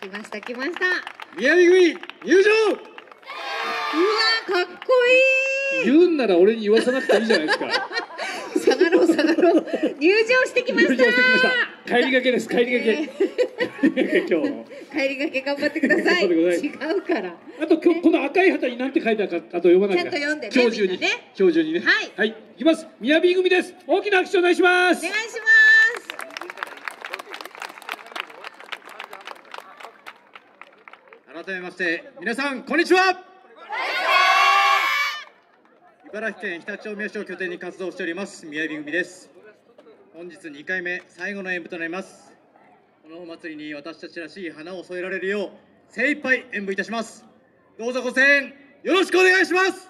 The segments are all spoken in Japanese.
来ました来ました。宮城組入場。うわかっこいい。言うんなら俺に言わさなくていいじゃないですか。下がろう下がろう。入場してきました。入場してきました。帰りがけです帰りがけ、今日の帰りがけ頑張ってください。違うから。あと今日この赤い旗に何て書いてあるかあと読まなきゃちゃんと読んでね今日中に、ね。今日中にね。はい。はい、いきます。宮城組です。大きな拍手お願いします。お願いします改めまして皆さんこんにちは。茨城県常陸大宮市を拠点に活動しております宮城組です。本日2回目最後の演舞となります。このお祭りに私たちらしい花を添えられるよう精一杯演舞いたします。どうぞご声援よろしくお願いします。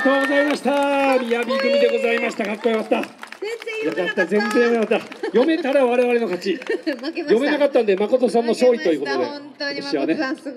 がとうございました。みやび組でございました。かっこよかった。全然よかった。読めなかった。全然読めなかった。読めたら我々の勝ち。読めなかったんで誠さんの勝利ということで。本当に誠さんすごい。